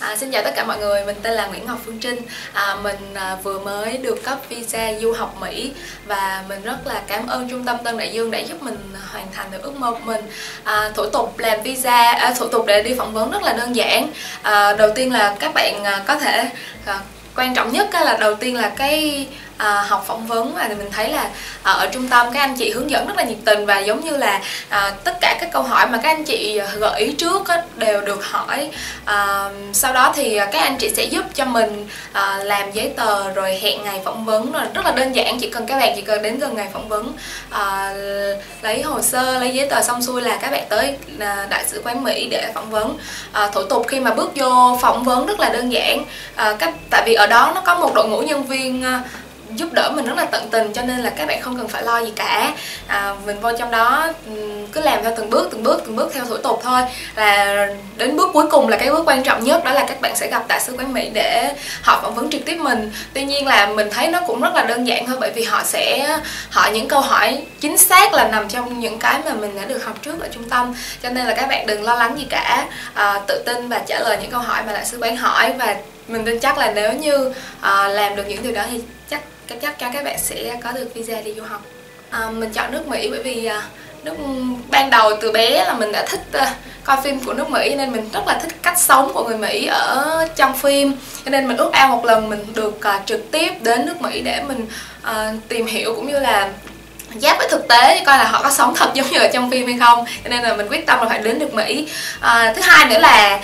À, xin chào tất cả mọi người, mình tên là Nguyễn Ngọc Phương Trinh. À, Mình à, vừa mới được cấp visa du học Mỹ Và mình rất là cảm ơn Trung tâm Tân Đại Dương đã giúp mình hoàn thành được ước mơ của mình. À, Thủ tục làm visa, à, thủ tục để đi phỏng vấn rất là đơn giản. À, Đầu tiên là các bạn à, có thể à, quan trọng nhất là đầu tiên là cái à, học phỏng vấn và mình thấy là à, ở trung tâm các anh chị hướng dẫn rất là nhiệt tình và giống như là à, tất cả các câu hỏi mà các anh chị gợi ý trước á, đều được hỏi. À, sau đó thì các anh chị sẽ giúp cho mình à, làm giấy tờ rồi hẹn ngày phỏng vấn. Rồi rất là đơn giản chỉ cần các bạn chỉ cần đến gần ngày phỏng vấn à, lấy hồ sơ lấy giấy tờ xong xuôi là các bạn tới à, đại sứ quán Mỹ để phỏng vấn. À, thủ tục khi mà bước vô phỏng vấn rất là đơn giản. À, các tại vì ở đó nó có một đội ngũ nhân viên à, giúp đỡ mình rất là tận tình cho nên là các bạn không cần phải lo gì cả. À, mình vô trong đó ừ, cứ làm theo từng bước từng bước từng bước theo thủ tục thôi. Là đến bước cuối cùng là cái bước quan trọng nhất đó là các bạn sẽ gặp đại sứ quán Mỹ để họ phỏng vấn trực tiếp mình. Tuy nhiên là mình thấy nó cũng rất là đơn giản thôi bởi vì họ sẽ hỏi những câu hỏi chính xác là nằm trong những cái mà mình đã được học trước ở trung tâm. Cho nên là các bạn đừng lo lắng gì cả. À, tự tin và trả lời những câu hỏi mà đại sứ quán hỏi. Và mình tin chắc là nếu như à, làm được những điều đó thì chắc chắc chắn các bạn sẽ có được visa đi du học. À, mình chọn nước Mỹ bởi vì à, nước ban đầu từ bé là mình đã thích à, coi phim của nước Mỹ nên mình rất là thích cách sống của người Mỹ ở trong phim. Cho nên mình ước ao một lần mình được à, trực tiếp đến nước Mỹ để mình à, tìm hiểu cũng như là giáp với thực tế coi là họ có sống thật giống như ở trong phim hay không. Cho nên là mình quyết tâm là phải đến được Mỹ. À, thứ hai nữa là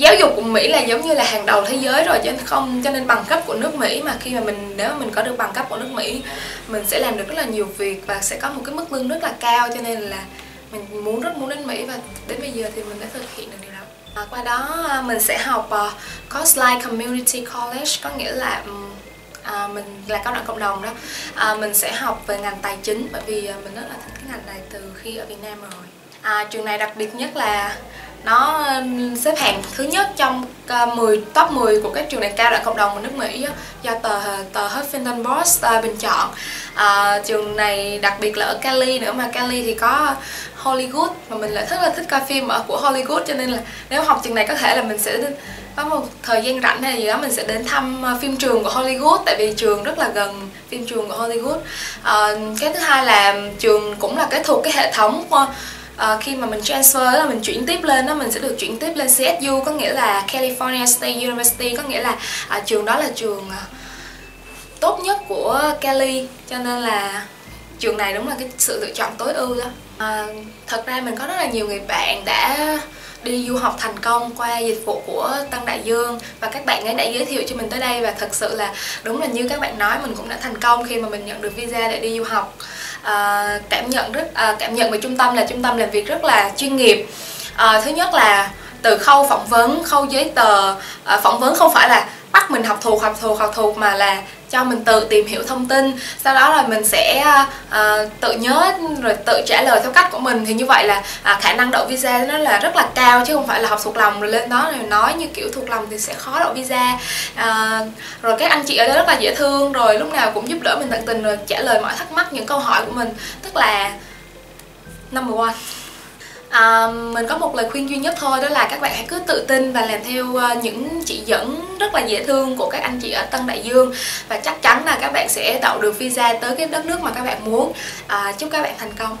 giáo dục của Mỹ là giống như là hàng đầu thế giới rồi cho nên không cho nên bằng cấp của nước Mỹ mà khi mà mình nếu mà mình có được bằng cấp của nước Mỹ mình sẽ làm được rất là nhiều việc và sẽ có một cái mức lương rất là cao cho nên là mình muốn rất muốn đến Mỹ và đến bây giờ thì mình đã thực hiện được điều đó. À, qua đó à, mình sẽ học à, uh, Coastline Community College có nghĩa là à, mình là cao đẳng cộng đồng đó. À, mình sẽ học về ngành tài chính bởi vì à, mình rất là thích cái ngành này từ khi ở Việt Nam rồi. À, trường này đặc biệt nhất là nó um, xếp hạng thứ nhất trong uh, 10 top 10 của các trường đại cao đại cộng đồng của nước Mỹ do tờ tờ Huffington Post uh, bình chọn. À, trường này đặc biệt là ở Cali nữa mà Cali thì có Hollywood mà mình lại rất là thích coi phim ở của Hollywood cho nên là nếu học trường này có thể là mình sẽ có một thời gian rảnh hay gì đó mình sẽ đến thăm uh, phim trường của Hollywood tại vì trường rất là gần phim trường của Hollywood. À, cái thứ hai là trường cũng là cái thuộc cái hệ thống à, khi mà mình transfer là mình chuyển tiếp lên đó mình sẽ được chuyển tiếp lên CSU có nghĩa là California State University có nghĩa là à, trường đó là trường à, tốt nhất của Cali. Cho nên là trường này đúng là cái sự lựa chọn tối ưu đó. À, thật ra mình có rất là nhiều người bạn đã đi du học thành công qua dịch vụ của Tân Đại Dương. Và các bạn ấy đã giới thiệu cho mình tới đây và thật sự là đúng là như các bạn nói mình cũng đã thành công khi mà mình nhận được visa để đi du học. Ờ, cảm nhận rất uh, cảm nhận về trung tâm là trung tâm làm việc rất là chuyên nghiệp. Uh, thứ nhất là từ khâu phỏng vấn khâu giấy tờ uh, phỏng vấn không phải là bắt mình học thuộc học thuộc học thuộc mà là cho mình tự tìm hiểu thông tin. Sau đó là mình sẽ uh, tự nhớ rồi tự trả lời theo cách của mình. Thì như vậy là uh, khả năng đậu visa nó là rất là cao chứ không phải là học thuộc lòng rồi lên đó rồi nói như kiểu thuộc lòng thì sẽ khó đậu visa. Uh, rồi các anh chị ở đây rất là dễ thương rồi lúc nào cũng giúp đỡ mình tận tình rồi trả lời mọi thắc mắc những câu hỏi của mình. Tức là number one. À, mình có một lời khuyên duy nhất thôi đó là các bạn hãy cứ tự tin và làm theo ờ, những chỉ dẫn rất là dễ thương của các anh chị ở Tân Đại Dương. Và chắc chắn là các bạn sẽ đậu được visa tới cái đất nước mà các bạn muốn. À, chúc các bạn thành công.